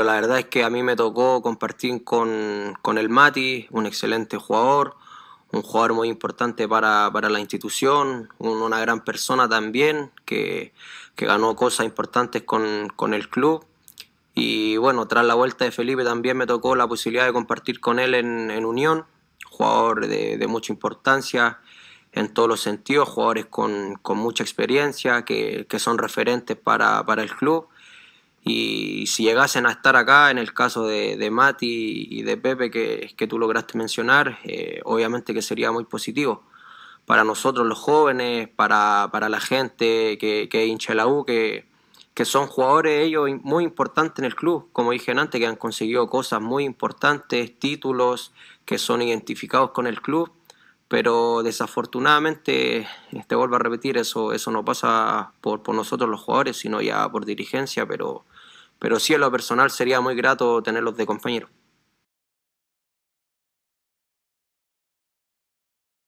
Pero la verdad es que a mí me tocó compartir con, con el Mati, un excelente jugador, un jugador muy importante para, para la institución, una gran persona también, que, que ganó cosas importantes con, con, el club. Y bueno, tras la vuelta de Felipe también me tocó la posibilidad de compartir con él en, en Unión, jugador de, de, mucha importancia en todos los sentidos, jugadores con, con mucha experiencia, que, que son referentes para, para el club y si llegasen a estar acá, en el caso de, de Mati y de Pepe que, que tú lograste mencionar, eh, obviamente que sería muy positivo. Para nosotros los jóvenes, para, para la gente que, que hincha la U, que, que son jugadores ellos muy importantes en el club, como dije antes, que han conseguido cosas muy importantes, títulos que son identificados con el club, pero desafortunadamente, te vuelvo a repetir, eso, eso no pasa por, por nosotros los jugadores, sino ya por dirigencia, pero pero sí en lo personal sería muy grato tenerlos de compañeros.